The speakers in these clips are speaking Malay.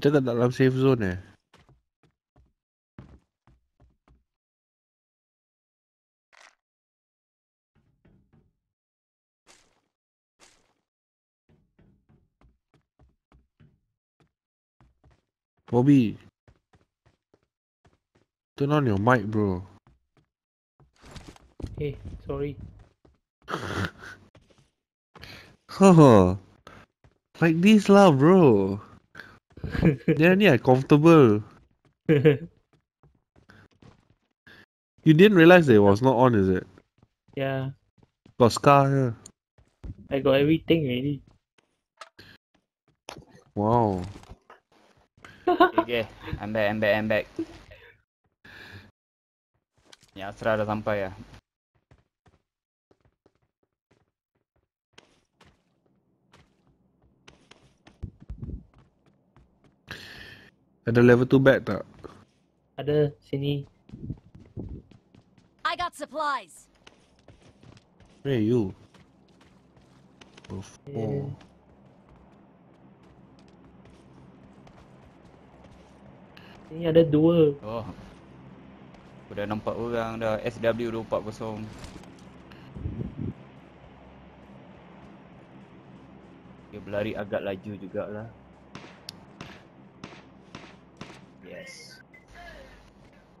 Kita kat dalam safe zone eh. Bobby. Turn on your mic, bro. Hey, sorry. Huh. Like this lah, bro. Dia ni ah, comfortable. You didn't realize that it was not on, is it? yeah, Got scar here. I got everything already. Wow. Okay, okay. I'm back, I'm back, I'm back. Ya, Asra dah sampai lah. Ada level 2 bag tak? Ada sini. I got supplies. Hey, you. Oh, Yeah. oh. Sini ada dua. Oh. Aku dah nampak orang dah SW240. Dia berlari agak laju jugalah.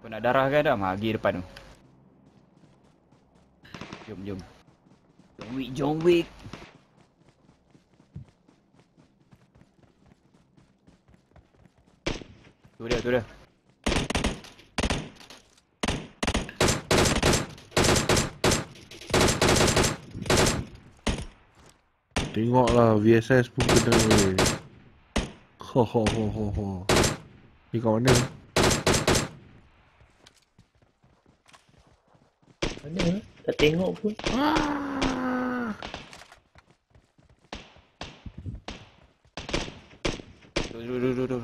Kau nak darah ke Adam? Ha, pergi depan tu. Jom, jom. John Wick, John Wick. Tu dia, tu dia. Tengoklah VSS pun kena weh. Ho ho ho ho ho. Ni kat mana? Mana? Tak tengok pun. Tu, tu, tu, tu, tu.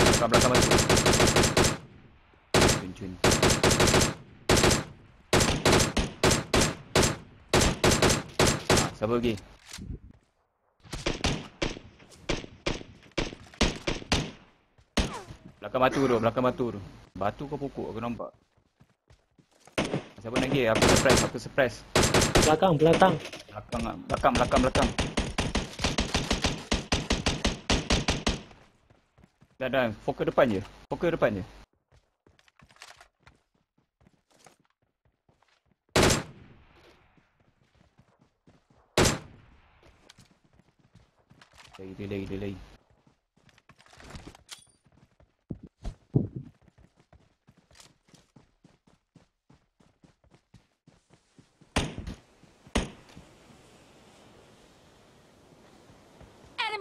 Belakang, belakang batu. Cun, cun. Ah, siapa lagi? Belakang batu tu, belakang batu tu. Batu kau pukul aku nampak. Siapa lagi? Aku surprise, aku surprise. Belakang, belakang. Belakang, ah. belakang, belakang, belakang. Dah, dah. Fokus depan je. Fokus depan je. Lagi, dia lagi, lagi.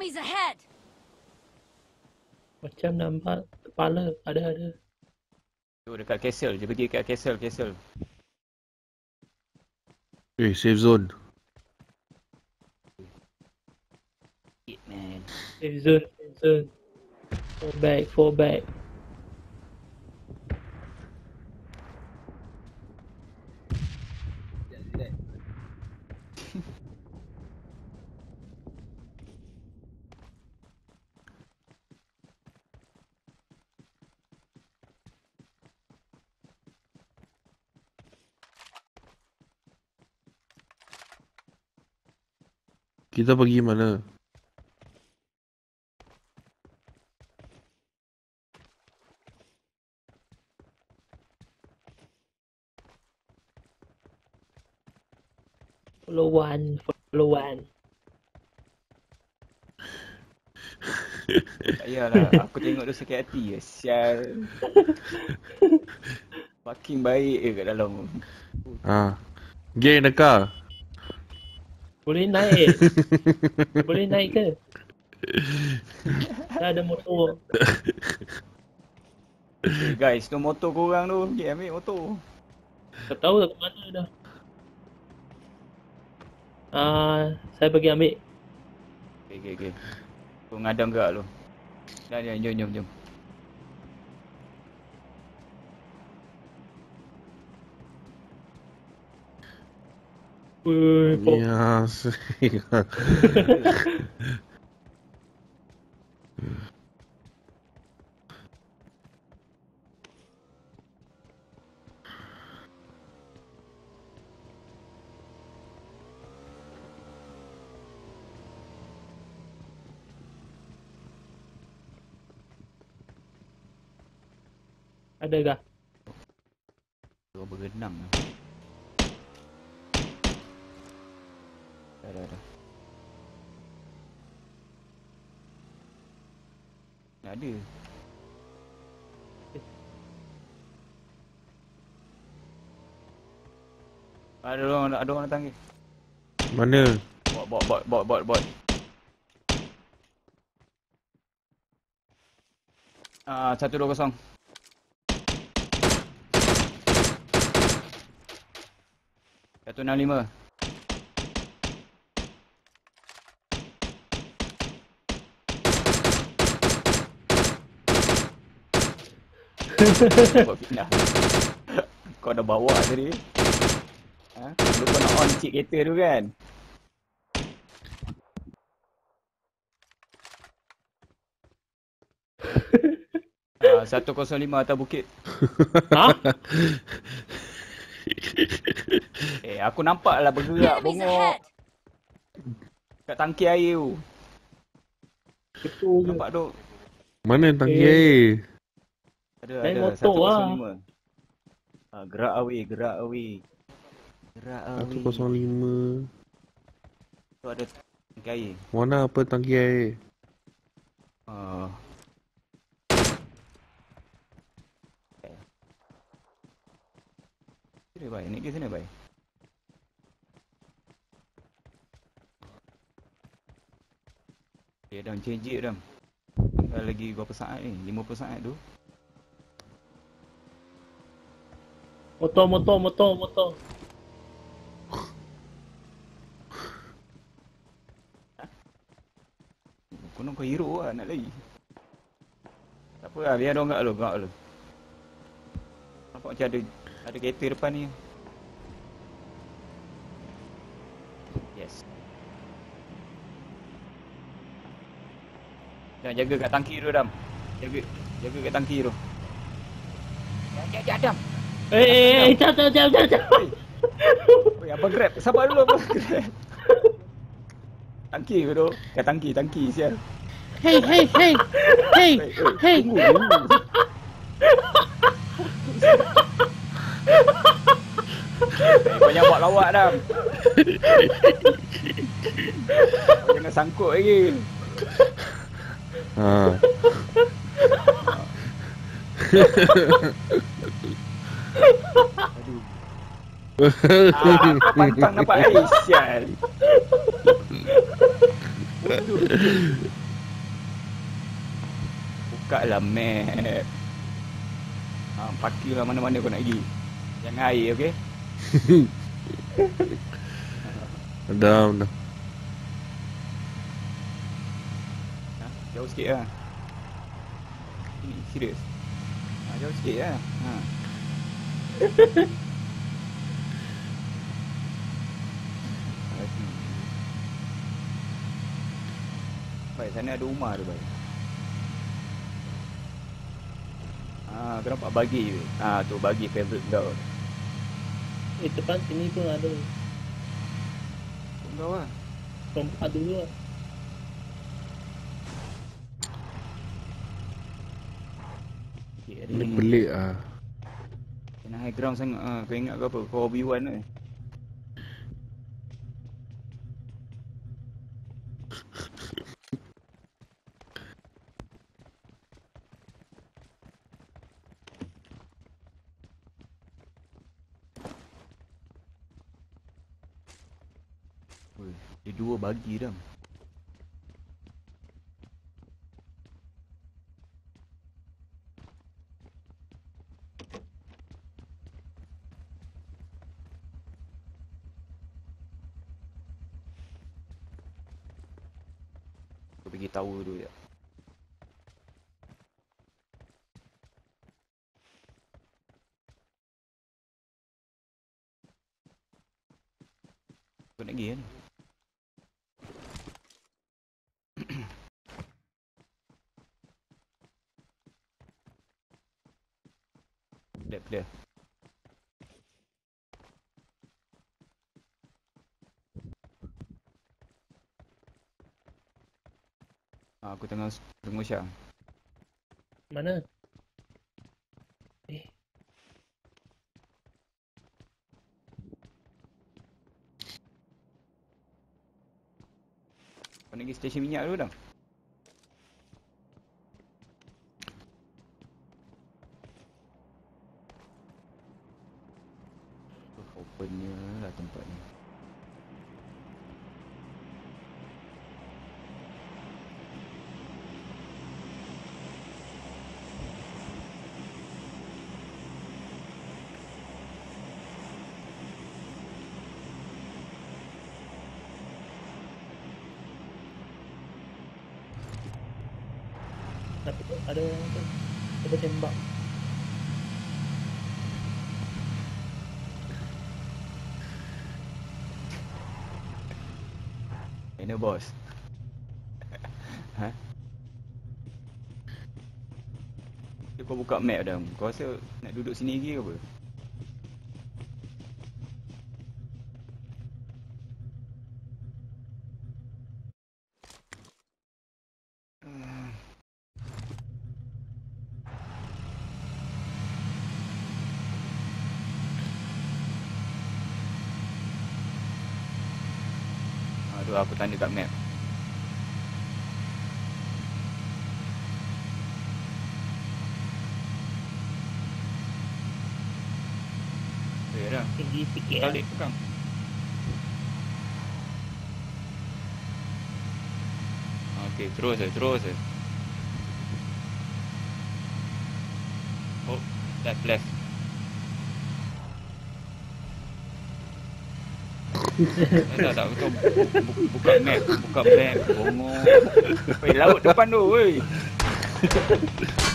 Enemies ahead. Macam nampak kepala. Ada, ada. Tu dekat castle. Dia pergi dekat castle, castle. Eh, safe zone. Shit, man. Safe zone, safe zone. Fall back, fall back. Kita pergi mana? Follow one, follow one. Tak payahlah. Aku tengok dia sakit hati je. Sial. Fucking baik je kat dalam. Ah. Get in the car. Boleh naik. Boleh naik ke? Dah ada motor. Okay, guys, tu motor korang tu. Pergi ambil motor. Tak tahu dah ke mana dah. Ah, saya pergi ambil. Okay, okay, okay. Tu ngadang gerak lu. Dah, dah, jom, jom, jom. Uy, Dios. ở đây ra. Có bự nằm. Tak ada. Ada orang, ada orang datang ke? Mana? Bot, bot, bot, bot, bot, bot. Ah, satu dua kosong. Satu enam lima. Kau dah bawa tadi. Ha? Lu kau nak on cik kereta tu kan? Ah, 105 atas bukit. ha? Eh, aku nampak lah bergerak bongok kat tangki air tu. Betul? Nampak tu. Mana tangki Eh. air? Ada, Naik ada. motor lah. 105. Ah, gerak away, gerak away. Gerak away. 105. Tu ada tangki air. Mana apa tangki air? Ah. Sini bay, ni ke sini bay. Okay, dah change it dah. Tinggal lagi berapa saat ni? 50 saat tu. Motor, motor, motor, motor. Nak kau hero lah nak lagi. Tak apa lah, biar dia lu, gerak lu. Nampak macam ada ada kereta depan ni. Yes. Jangan jaga kat tangki tu, Dam. Jaga, jaga kat tangki tu. Jangan, Dam. Eh, eh, eh, jap, jap, jap, jap, jap. Oi, abang grab. Sabar dulu, abang grab. Tangki ke tu? Kat tangki, tangki, sial. Hey, hey, hey! Hey! Hey, hey, Hey! tunggu, tunggu. Eh, kau jangan buat lawak dah. kau jangan sangkut lagi. Ha. Ah, pantang nampak air, sial. Buka lah map. Ha, pakilah mana-mana kau nak pergi. Jangan air, okey? Dah, dah. Ha, jauh sikit lah. Ini serius. Ha, jauh sikit lah. Ha. Aduh. Baik, sana ada rumah tu baik. Ah, kau nampak bagi tu. Ah, tu bagi favourite kau. Eh, depan sini pun ada. Kau lah. Tempat dulu lah. Okay, hari Ni ni pelik ah. kena high ground sangat. Ah, kau ingat kau apa? Kau Obi-Wan tu. Dia dua bagi dah. Aku pergi tower dulu ya. lagi kan. Clear. Ah, Aku tengah tunggu Syah. Mana? Eh, Kau nak pergi stesen minyak dulu dah. Opennya lah tempat ni. ada ada tembak. Mana bos? Dia kau buka map dah. Kau rasa nak duduk sini lagi ke apa? Aduh aku tanda kat map. Eh dah. Tinggi sikit lah. Balik tukang. Okey, terus je, terus je. Oh, left, left. Tak, tak, betul. Bu- Buka map, buka map. Bongong. Weh, laut depan tu, weh.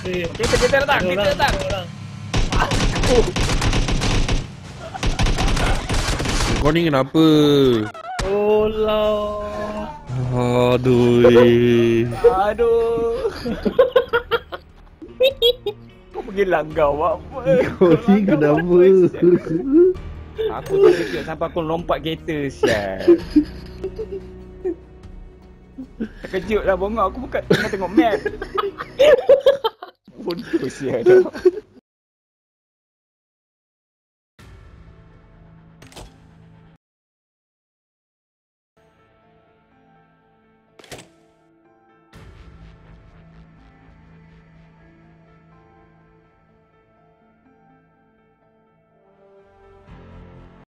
Eh, Kita, kita datang, kita datang. Kau ni kenapa? Oh lah. Aduh. eh. Aduh. Kau pergi langgar apa? Kau ni kenapa? Aku terkejut sampai aku lompat kereta sial. Terkejut lah bongok aku bukan tengok map. Bodoh sial.